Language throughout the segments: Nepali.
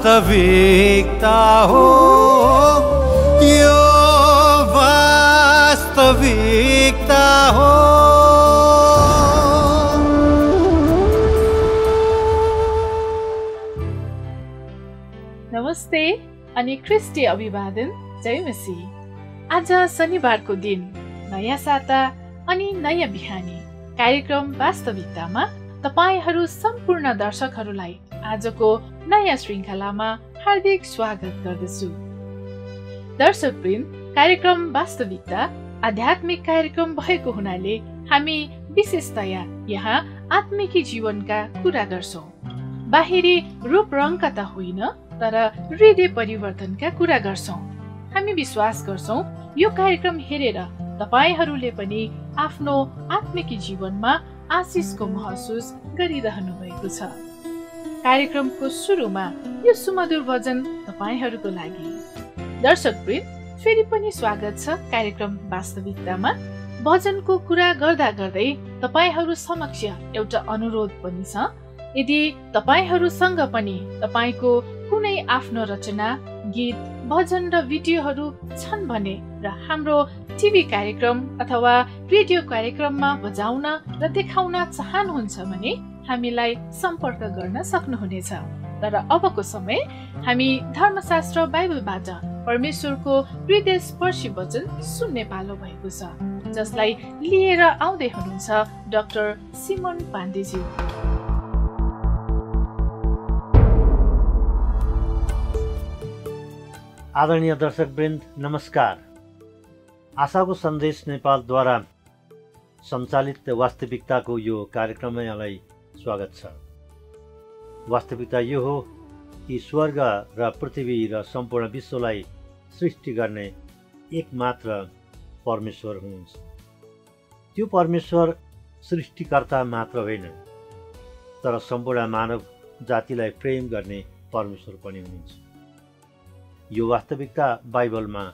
वास्तविकता हो। यो वास्तविकता हो। नमस्ते अनि ख्रिस्टी अभिवादन जय मसी आज शनिबारको दिन नयाँ साता अनि नयाँ बिहानी कार्यक्रम वास्तविकतामा तपाईँहरू सम्पूर्ण दर्शकहरूलाई आजको नयाँ श्रृङ्खलामा हार्दिक स्वागत गर्दछु। दर्शकवृन्द कार्यक्रम वास्तविकता आध्यात्मिक कार्यक्रम भएको हुनाले हामी विशेषतया यहाँ आत्मिकी जीवनका कुरा गर्छौँ। बाहिरी रूप रङका त होइन तर हृदय परिवर्तनका कुरा गर्छौँ। हामी विश्वास गर्छौँ यो कार्यक्रम हेरेर तपाईँहरूले पनि आफ्नो आत्मिकी जीवनमा आशिषको महसुस गरिरहनु भएको छ। कार्यक्रमको सुरुमा यो सुमधुर भजन तपाईँहरूको लागि। दर्शकवृन्द फेरि पनि स्वागत छ कार्यक्रम वास्तविकतामा। भजनको कुरा गर्दा गर्दै तपाईँहरू समक्ष एउटा अनुरोध पनि छ। यदि तपाईँहरूसँग पनि तपाईँको कुनै आफ्नो रचना गीत भजन र भिडियोहरू छन् भने र हाम्रो टिभी कार्यक्रम अथवा रेडियो कार्यक्रममा बजाउन र देखाउन चाहनुहुन्छ भने हामीलाई सम्पर्क गर्न सक्नुहुनेछ। तर अबको समय हामी धर्मशास्त्र बाइबलबाट परमेश्वरको हृदय स्पर्शी वचन सुन्ने पालो भएको छ जसलाई लिएर आउँदै हुनुहुन्छ डाक्टर सिमन पाण्डेज्यू आदरणीय दर्शकवृन्द नमस्कार। आशाको सन्देश नेपालद्वारा सञ्चालित वास्तविकताको यो कार्यक्रममा यहाँलाई स्वागत छ। वास्तविकता यो हो कि स्वर्ग र पृथ्वी र सम्पूर्ण विश्वलाई सृष्टि गर्ने एकमात्र परमेश्वर हुनुहुन्छ। त्यो परमेश्वर सृष्टिकर्ता मात्र होइन तर सम्पूर्ण मानव जातिलाई प्रेम गर्ने परमेश्वर पनि हुनुहुन्छ। यो वास्तविकता बाइबलमा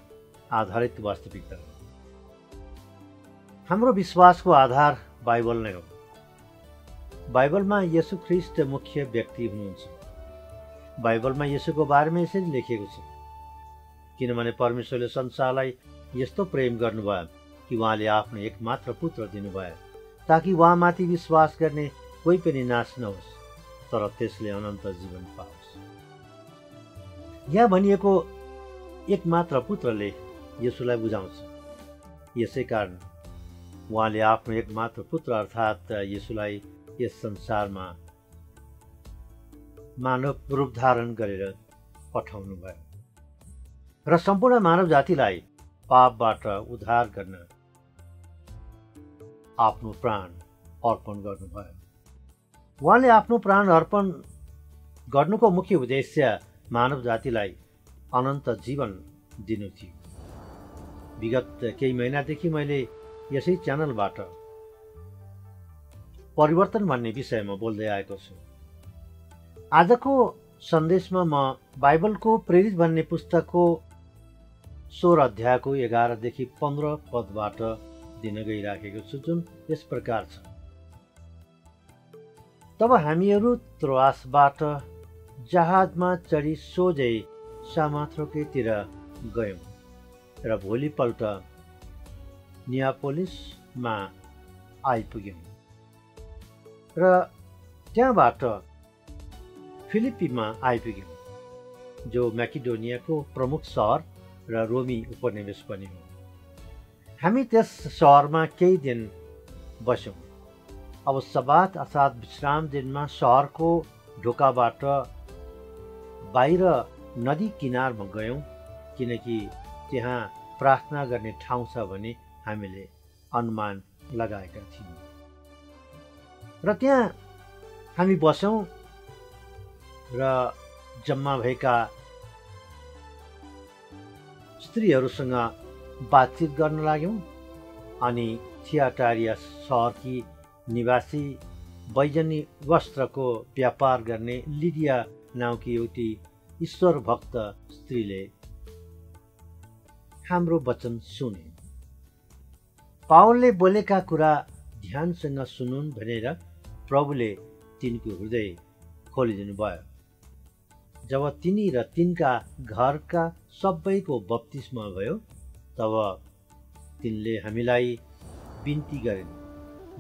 आधारित वास्तविकता हो। हाम्रो विश्वासको आधार बाइबल नै हो। बाइबलमा यसु ख्रिस्ट मुख्य व्यक्ति हुनुहुन्छ। बाइबलमा यसुको बारेमा यसरी लेखिएको छ किनभने परमेश्वरले संसारलाई यस्तो प्रेम गर्नुभयो कि उहाँले आफ्नो एकमात्र पुत्र दिनुभयो ताकि उहाँमाथि विश्वास गर्ने कोही पनि नाश नहोस् तर त्यसले अनन्त जीवन पाओस्। यहाँ भनिएको एकमात्र पुत्रले यसुलाई बुझाउँछ। यसै कारण उहाँले आफ्नो एकमात्र पुत्र अर्थात् यसुलाई यस संसारमा मानव रूप धारण गरेर पठाउनु भयो र सम्पूर्ण मानव जातिलाई पापबाट उद्धार गर्न आफ्नो प्राण अर्पण गर्नुभयो। उहाँले आफ्नो प्राण अर्पण गर्नुको मुख्य उद्देश्य मानव जातिलाई अनन्त जीवन दिनु थियो। विगत केही महिनादेखि मैले यसै च्यानलबाट परिवर्तन भन्ने विषयमा बोल्दै आएको छु। आजको सन्देशमा म बाइबलको प्रेरित भन्ने पुस्तकको सोह्र अध्यायको एघारदेखि पन्ध्र पदबाट दिन गइराखेको छु जुन यस प्रकार छ। तब हामीहरू त्रवासबाट जहाजमा चढी सोझै सामाथ्रोकेतिर गयौँ र भोलिपल्ट नियापोलिसमा आइपुग्यौँ। र त्यहाँबाट फिलिपिनमा आइपुग्यौँ जो म्याकिडोनियाको प्रमुख सहर र रोमी उपनिवेश पनि हो। हामी त्यस सहरमा केही दिन बस्यौँ। अब सबात अर्थात् विश्राम दिनमा सहरको ढोकाबाट बाहिर नदी किनारमा गयौँ किनकि त्यहाँ प्रार्थना गर्ने ठाउँ छ भने हामीले अनुमान लगाएका थियौँ। र त्यहाँ हामी बस्यौँ र जम्मा भएका स्त्रीहरूसँग बातचित गर्न लाग्यौँ अनि थियाटारिया सहरकी निवासी बैजनी वस्त्रको व्यापार गर्ने लिडिया नाउँकी एउटी ईश्वर भक्त स्त्रीले हाम्रो वचन सुने। पावलले बोलेका कुरा ध्यानसँग सुनुन् भनेर प्रभुले तिनको हृदय खोलिदिनु भयो जब तिनी र तिनका घरका सबैको बत्तिसमा भयो तब तिनले हामीलाई बिन्ती गरिन्।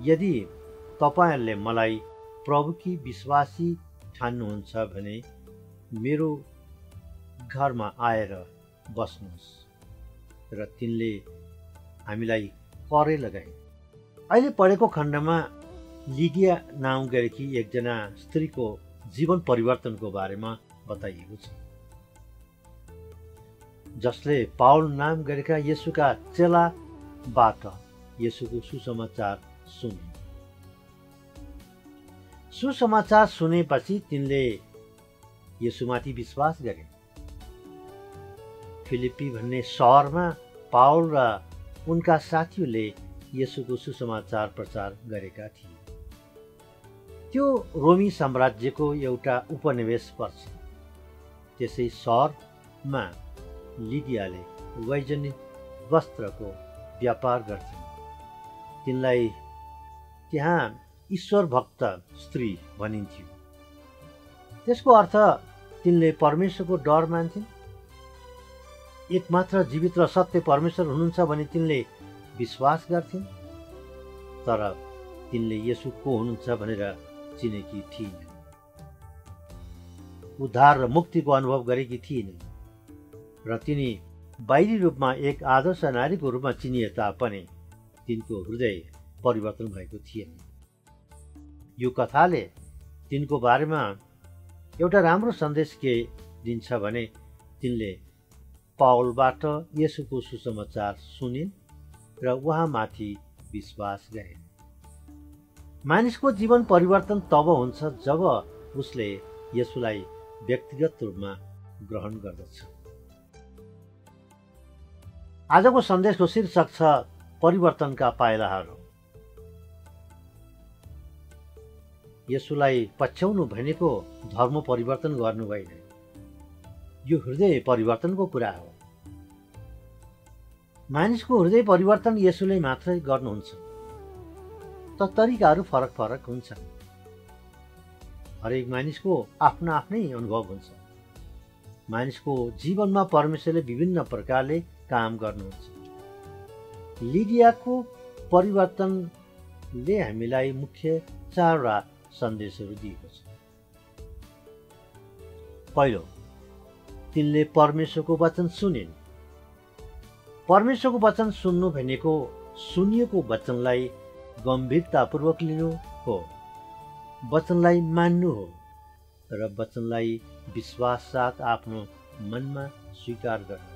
यदि तपाईँहरूले मलाई प्रभुकी विश्वासी ठान्नुहुन्छ भने मेरो घरमा आएर बस्नुहोस् र तिनले हामीलाई करै लगाए अहिले पढेको खण्डमा लिगिया नाउँ गरेकी एकजना स्त्रीको जीवन परिवर्तनको बारेमा बताइएको छ। जसले पाउल नाम गरेका यसुका चेलाबाट यसुको सुसमाचार सुने। सुसमाचार सुनेपछि तिनले यसुमाथि विश्वास गरे। फिलिप्पी भन्ने सहरमा पावल र उनका साथीहरूले यसुको सुसमाचार प्रचार गरेका थिए। त्यो रोमी साम्राज्यको एउटा उपनिवेश पर्छ। त्यसै सहरमा लिडियाले वैजनिक वस्त्रको व्यापार गर्छन्। तिनलाई त्यहाँ ईश्वर भक्त स्त्री भनिन्थ्यो। त्यसको अर्थ तिनले परमेश्वरको डर मान्थिन्। एकमात्र जीवित र सत्य परमेश्वर हुनुहुन्छ भने तिनले विश्वास गर्थिन्। तर तिनले यसु को हुनुहुन्छ भनेर चिनेकी थिइन्। उद्धार र मुक्तिको अनुभव गरेकी थिइन्। र तिनी बाहिरी रूपमा एक आदर्श नारीको रूपमा चिनिए तापनि तिनको हृदय परिवर्तन भएको थिएन। यो कथाले तिनको बारेमा एउटा राम्रो सन्देश के दिन्छ भने तिनले पावलबाट यसुको सुसमाचार सुनिन् र उहाँमाथि विश्वास गरे। मानिसको जीवन परिवर्तन तब हुन्छ जब उसले यसुलाई व्यक्तिगत रूपमा ग्रहण गर्दछ। आजको सन्देशको शीर्षक छ परिवर्तनका पाइलाहरू यसुलाई पछ्याउनु भनेको धर्म परिवर्तन गर्नु होइन। यो हृदय परिवर्तनको कुरा हो। मानिसको हृदय परिवर्तन यसोले मात्रै गर्नुहुन्छ। त तरिकाहरू फरक फरक हुन्छन् हरेक मानिसको आफ्नो आफ्नै अनुभव हुन्छ। मानिसको जीवनमा परमेश्वरले विभिन्न प्रकारले काम गर्नुहुन्छ। लिडियाको परिवर्तनले हामीलाई मुख्य चारवटा सन्देशहरू दिएको छ। पहिलो तिनले परमेश्वरको वचन सुनिन्। परमेश्वरको वचन सुन्नु भनेको सुनिएको वचनलाई गम्भीरतापूर्वक लिनु हो। वचनलाई मान्नु हो र वचनलाई विश्वास साथ आफ्नो मनमा स्वीकार गर्नु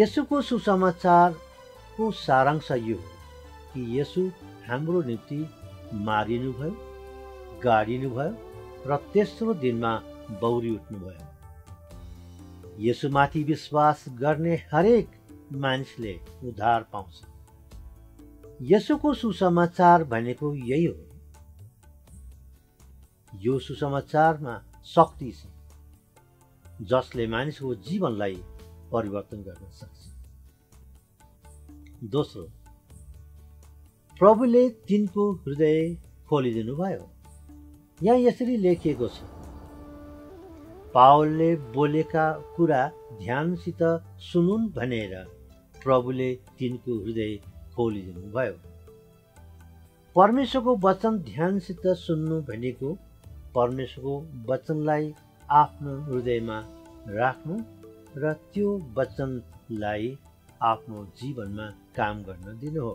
यसुको सुसमाचारको सारांश यो हो कि यसु हाम्रो निम्ति मारिनुभयो गाडिनुभयो र तेस्रो दिनमा बौरी उठ्नुभयो। यसुमाथि विश्वास गर्ने हरेक मानिसले उद्धार पाउँछ। यसुको सुसमाचार भनेको यही हो। यो सुसमाचारमा शक्ति छ जसले मानिसको जीवनलाई परिवर्तन गर्न सक्छ। दोस्रो प्रभुले तिनको हृदय खोलिदिनु भयो यहाँ यसरी लेखिएको छ पावलले बोलेका कुरा ध्यानसित सुनुन् भनेर प्रभुले तिनको हृदय खोलिदिनु भयो परमेश्वरको वचन ध्यानसित सुन्नु भनेको परमेश्वरको वचनलाई आफ्नो हृदयमा राख्नु र त्यो वचनलाई आफ्नो जीवनमा काम गर्न दिनु हो।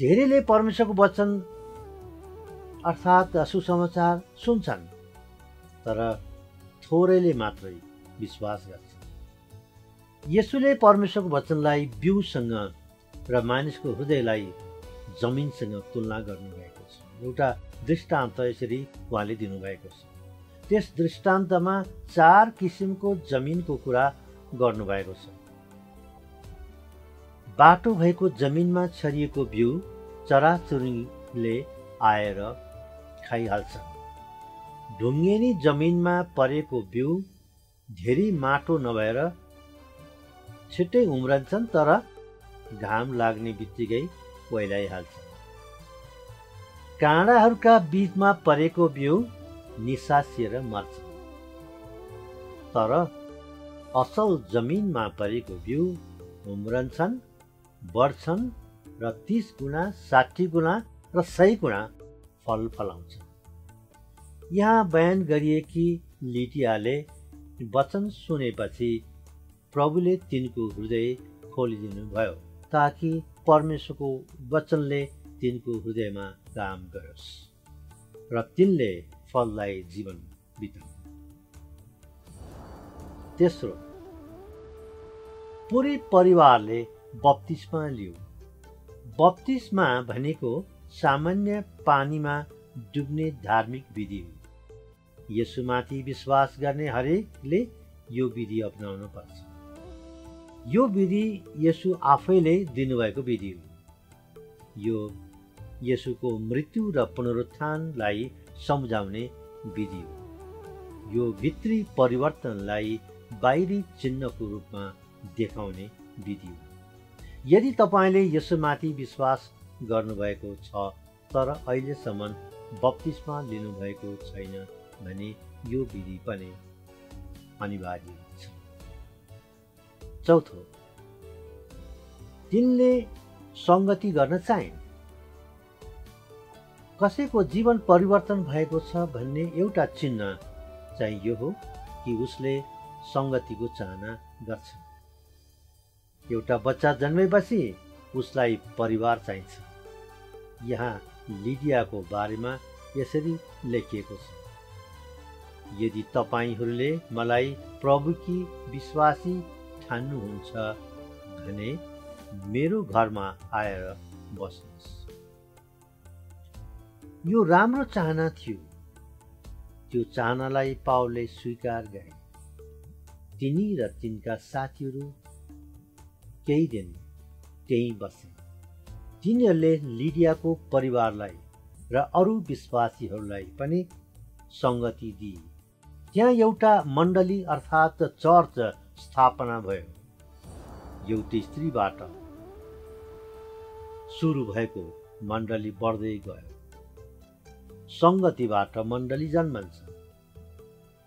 धेरैले परमेश्वरको वचन अर्थात् सुसमाचार सुन्छन् तर थोरैले मात्रै विश्वास गर्छ यसुले परमेश्वरको वचनलाई बिउसँग र मानिसको हृदयलाई जमिनसँग तुलना गर्नुभएको छ। एउटा दृष्टान्त यसरी उहाँले दिनुभएको छ। त्यस दृष्टान्तमा चार किसिमको जमिनको कुरा गर्नुभएको छ। बाटो भएको जमिनमा छरिएको बिउ चराचुरीले आएर खाइहाल्छ। ढुङ्गेनी जमिनमा परेको बिउ धेरै माटो नभएर छिट्टै उम्रन्छन् तर घाम लाग्ने बित्तिकै पहिलाइहाल्छ। काँडाहरूका बिचमा परेको बिउ निसासिएर मर्छ। तर असल जमिनमा परेको बिउ उम्रन्छन् बढ्छन् र तिस गुणा साठी गुणा र सय गुणा फल फलाउँछ यहाँ बयान गरिएकी लिटियाले वचन सुनेपछि प्रभुले तिनको हृदय खोलिदिनु भयो ताकि परमेश्वरको वचनले तिनको हृदयमा काम गरोस् र तिनले फललाई जीवन बिताउ तेस्रो पुरै परिवारले बत्तिसमा लियो। बत्तिसमा भनेको सामान्य पानीमा डुब्ने धार्मिक विधि हो। यसुमाथि विश्वास गर्ने हरेकले यो विधि अप्नाउनु पर्छ। यो विधि यसु आफैले दिनुभएको विधि हो। यो यसुको मृत्यु र पुनरुत्थानलाई सम्झाउने विधि हो। यो भित्री परिवर्तनलाई बाहिरी चिन्हको रूपमा देखाउने विधि हो। यदि तपाईँले यसोमाथि विश्वास गर्नुभएको छ तर अहिलेसम्म बत्तिसमा लिनुभएको छैन भने यो विधि पनि अनिवार्य छ चौथो। तिनले सङ्गति गर्न चाहेन कसैको जीवन परिवर्तन भएको छ भन्ने एउटा चिन्ह चाहिँ यो हो कि उसले सङ्गतिको चाहना गर्छ। एउटा बच्चा जन्मेपछि उसलाई परिवार चाहिन्छ। यहाँ लिडियाको बारेमा यसरी लेखिएको छ। यदि तपाईँहरूले मलाई प्रभुकी विश्वासी भने मेरो घरमा आएर बस्नुहोस्। यो राम्रो चाहना थियो। त्यो चाहनालाई पावलले स्वीकार गरे। तिनी र तिनका साथीहरू केही दिन त्यहीँ बसे। तिनीहरूले लिडियाको परिवारलाई र अरू विश्वासीहरूलाई पनि सङ्गति दिए। त्यहाँ एउटा मण्डली अर्थात् चर्च स्थापना भयो। एउटी स्त्रीबाट सुरु भएको मण्डली बढ्दै गयो। सङ्गतिबाट मण्डली जन्मन्छ।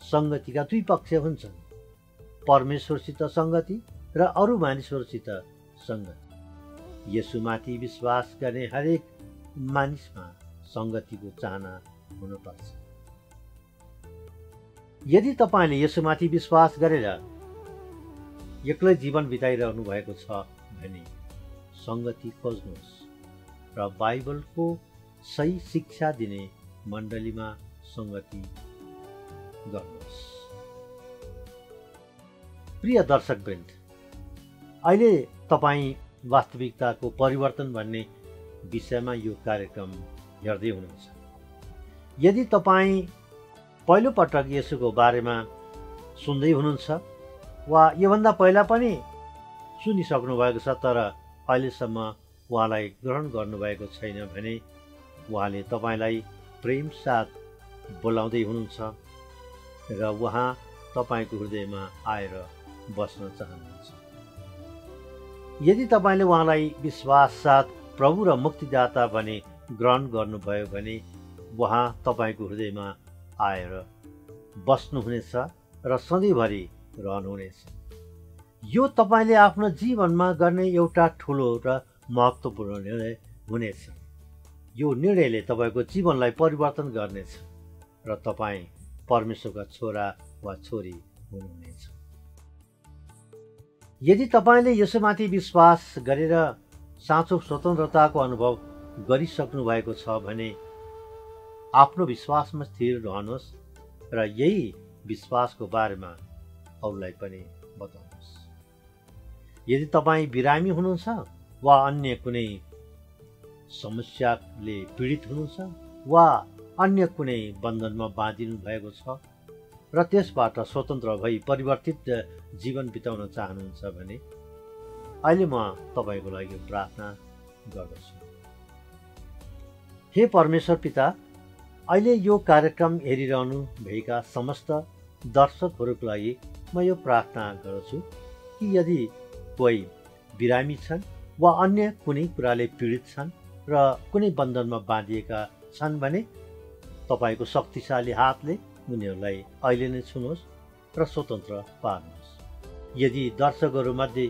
सङ्गतिका दुई पक्ष हुन्छन्। परमेश्वरसित सङ्गति र अरू मानिसहरूसित सङ्गति। यसुमाथि विश्वास गर्ने हरेक मानिसमा सङ्गतिको चाहना हुनुपर्छ। यदि तपाईँले यसुमाथि विश्वास गरेर एक्लै जीवन बिताइरहनु भएको छ भने सङ्गति खोज्नुहोस् र बाइबलको सही शिक्षा दिने मण्डलीमा सङ्गति गर्नुहोस्। प्रिय दर्शकवृन्द अहिले तपाईँ वास्तविकताको परिवर्तन भन्ने विषयमा यो कार्यक्रम हेर्दै हुनुहुन्छ। यदि तपाईँ पहिलोपटक यसुको बारेमा सुन्दै हुनुहुन्छ वा योभन्दा पहिला पनि सुनिसक्नु भएको छ तर अहिलेसम्म उहाँलाई ग्रहण गर्नुभएको छैन भने उहाँले तपाईँलाई प्रेम साथ बोलाउँदै हुनुहुन्छ र उहाँ तपाईँको हृदयमा आएर बस्न चाहनुहुन्छ। यदि तपाईँले उहाँलाई विश्वास साथ प्रभु र मुक्तिदाता भने ग्रहण गर्नुभयो भने उहाँ तपाईँको हृदयमा आएर बस्नुहुनेछ र सधैँभरि रहनुहुनेछ। यो तपाईँले आफ्नो जीवनमा गर्ने एउटा ठुलो र महत्त्वपूर्ण निर्णय हुनेछ। यो निर्णयले तपाईँको जीवनलाई परिवर्तन गर्नेछ र तपाईँ परमेश्वरका छोरा वा छोरी हुनुहुनेछ। यदि तपाईँले यसोमाथि विश्वास गरेर साँचो स्वतन्त्रताको अनुभव गरिसक्नु भएको छ भने आफ्नो विश्वासमा स्थिर रहनुहोस् र यही विश्वासको बारेमा अरूलाई पनि बताउनुहोस्। यदि तपाईँ बिरामी हुनुहुन्छ वा अन्य कुनै समस्याले पीडित हुनुहुन्छ वा अन्य कुनै बन्धनमा बाँधिनु भएको छ र त्यसबाट स्वतन्त्र भई परिवर्तित जीवन बिताउन चाहनुहुन्छ भने अहिले म तपाईँको लागि प्रार्थना गर्दछु। हे परमेश्वर पिता अहिले यो कार्यक्रम हेरिरहनु भएका समस्त दर्शकहरूको लागि म यो प्रार्थना गर्दछु कि यदि कोही बिरामी छन् वा अन्य कुनै कुराले पीडित छन् र कुनै बन्धनमा बाँधिएका छन् भने तपाईँको शक्तिशाली हातले उनीहरूलाई अहिले नै छुनुहोस् र स्वतन्त्र पार्नुहोस्। यदि दर्शकहरूमध्ये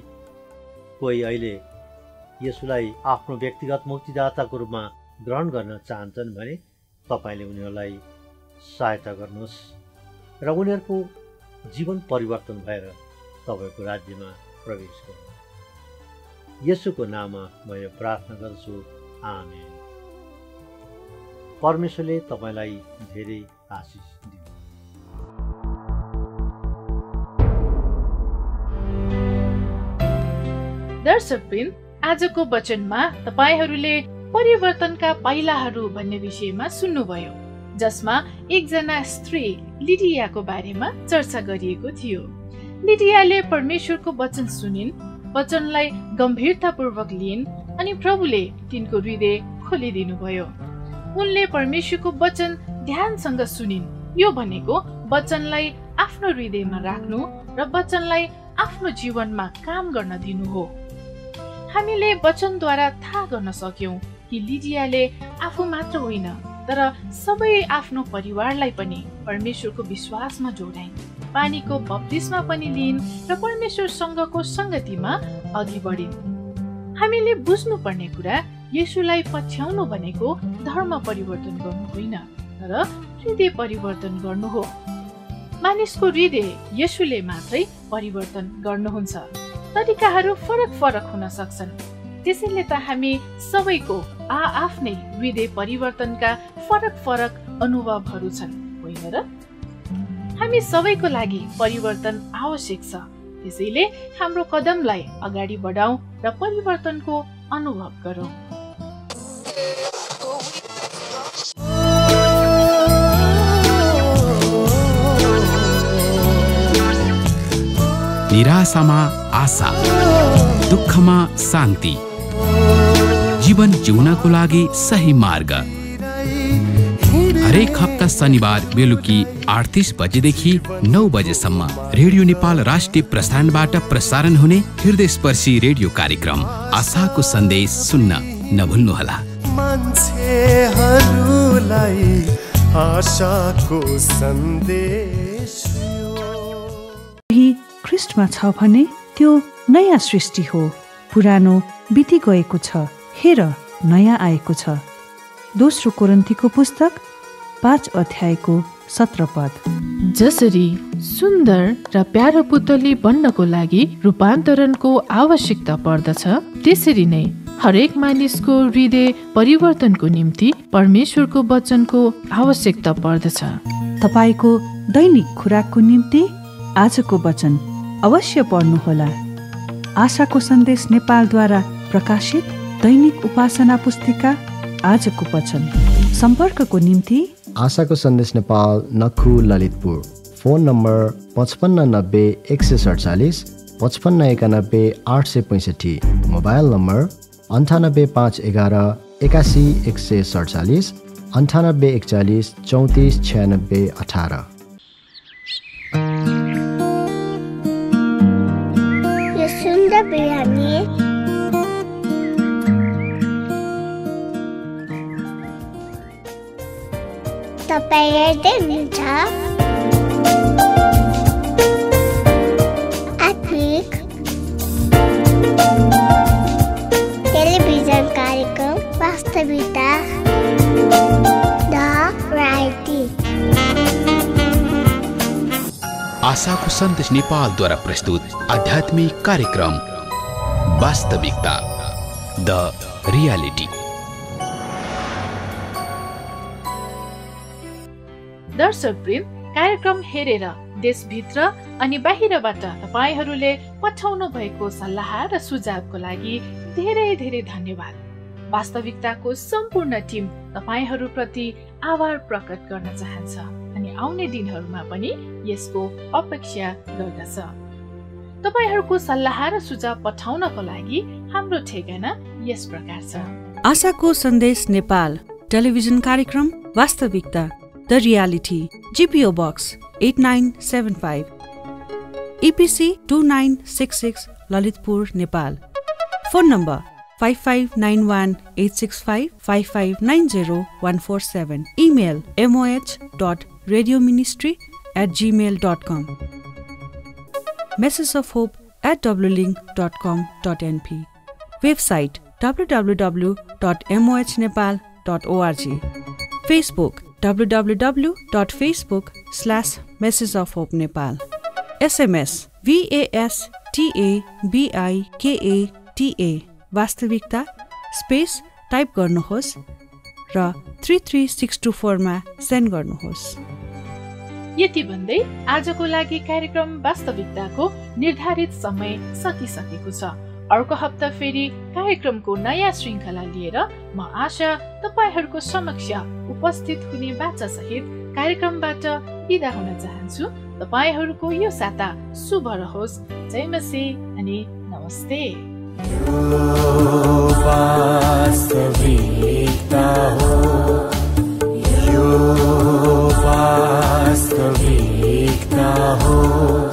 कोही अहिले यसुलाई आफ्नो व्यक्तिगत मुक्तिदाताको रूपमा ग्रहण गर्न चाहन्छन् भने तपाईँले उनीहरूलाई सहायता गर्नुहोस् र उनीहरूको जीवन परिवर्तन भएर तपाईँको राज्यमा प्रवेश गर्नु। यसुको नाममा म यो प्रार्थना गर्छु। आमेन। परमेश्वरले तपाईँलाई धेरै आशिष दिनु। दर्शकबिन आजको वचनमा तपाईँहरूले परिवर्तनका पाइलाहरू भन्ने विषयमा सुन्नुभयो। जसमा एकजना स्त्री लिडियाको बारेमा चर्चा गरिएको थियो। लिडियाले परमेश्वरको वचन सुनिन् वचनलाई गम्भीरतापूर्वक लिइन् अनि प्रभुले तिनको हृदय खोलिदिनु भयो उनले परमेश्वरको वचन ध्यानसँग सुनिन्। यो भनेको वचनलाई आफ्नो हृदयमा राख्नु र वचनलाई आफ्नो जीवनमा काम गर्न दिनु हो। हामीले वचनद्वारा थाहा गर्न सक्यौं कि लिडियाले आफू मात्र होइन। तर सबै आफ्नो परिवारलाई पनि परमेश्वरको विश्वासमा जोडाइन्। पानीको बप्तिस्मा पनि लिइन् र परमेश्वरसँगको सङ्गतिमा अघि बढिन्। हामीले बुझ्नुपर्ने कुरा यसुलाई पछ्याउनु भनेको धर्म परिवर्तन गर्नु होइन तर हृदय परिवर्तन गर्नु हो। मानिसको हृदय यसुले मात्रै परिवर्तन गर्नुहुन्छ। तरिकाहरू फरक फरक हुन सक्छन्। त्यसैले त हामी सबैको आ आफ्नै हृदय परिवर्तनका फरक फरक अनुभवहरू छन् होइन र? हामी सबैको लागि परिवर्तन आवश्यक छ। त्यसैले हाम्रो कदमलाई अगाडि बढाउँ र परिवर्तनको अनुभव गरौँ। निराशामा आशा दुःखमा शान्ति। जीवन जिउनको लागि सही मार्ग। हरेक हप्ता शनिबार बेलुकी आठ तिस बजेदेखि नौ बजेसम्म रेडियो नेपाल राष्ट्रिय प्रसारणबाट प्रसारण हुने हृदय स्पर्शी रेडियो कार्यक्रम। आशाको सन्देश सुन्न नभुल्नुहोला। मान्छेहरूलाई आशाको सन्देश कोही ख्रिस्टमा छ भने त्यो नयाँ सृष्टि हो। पुरानो बिति गएको छ। हेर नयाँ आएको छ। दोस्रो कोरन्थीको पुस्तक पाँच अध्यायको सत्र पद। जसरी सुन्दर र प्यारो पुतली बन्नको लागि रूपान्तरणको आवश्यकता पर्दछ त्यसरी नै हरेक मानिसको हृदय परिवर्तनको निम्ति परमेश्वरको वचनको आवश्यकता पर्दछ। तपाईँको दैनिक खुराकको निम्ति आजको वचन अवश्य पढ्नुहोला। आशाको सन्देश नेपालद्वारा प्रकाशित दैनिक उपासना पुस्तिका आजको वचन। सम्पर्कको निम्ति आशाको सन्देश नेपाल नखु ललितपुर। फोन नम्बर पचपन्न नब्बे एक सय सडचालिस पचपन्न एकानब्बे आठ सय पैँसठी। मोबाइल नम्बर अन्ठानब्बे पाँच एघार एकासी एक सय सडचालिस अन्ठानब्बे एकचालिस चौतिस छयानब्बे अठार। सुन्दर तपाईँ हेर्दै हुनुहुन्छ आत्मिक टेलिभिजन कार्यक्रम वास्तविकता आशाको सन्देश नेपालद्वारा प्रस्तुत आध्यात्मिक कार्यक्रम वास्तविकता द रियालिटी दर्शक प्रेम कार्यक्रम हेरेर देशभित्र अनि बाहिरबाट तपाईँहरूले पठाउनु भएको सल्लाह र सुझावको लागि धेरै धेरै धन्यवाद। वास्तविकताको सम्पूर्ण टिम तपाईँहरूप्रति आभार प्रकट गर्न चाहन्छ अनि आउने दिनहरूमा पनि यसको अपेक्षा गर्दछ। तपाईँहरूको सल्लाह र सुझाव पठाउनको लागि हाम्रो ठेगाना यस प्रकार छ। आशाको सन्देश नेपाल टेलिभिजन कार्यक्रम वास्तविकता। The Reality, GPO Box 8975, EPC 2966, Lalitpur, Nepal. Phone number 5591 865 Email moh.radioministry at gmail.com. Message of Hope at wlink.com.np. Website www.mohnepal.org. Facebook www.facebook slash Message of Hope Nepal. SMS VASTABIKATA वास्तविकता स्पेस टाइप गर्नुहोस् र थ्री थ्री सिक्स टू फोरमा सेन्ड गर्नुहोस्। यति भन्दै आजको लागि कार्यक्रम वास्तविकताको निर्धारित समय सकिसकेको छ। अर्को हप्ता फेरि कार्यक्रमको नयाँ श्रृङ्खला लिएर म आशा तपाईँहरूको समक्ष उपस्थित हुने बाचा सहित कार्यक्रमबाट बिदा हुन चाहन्छु। तपाईँहरूको यो साता शुभ रहोस्। जय मसी अनि नमस्ते। हो।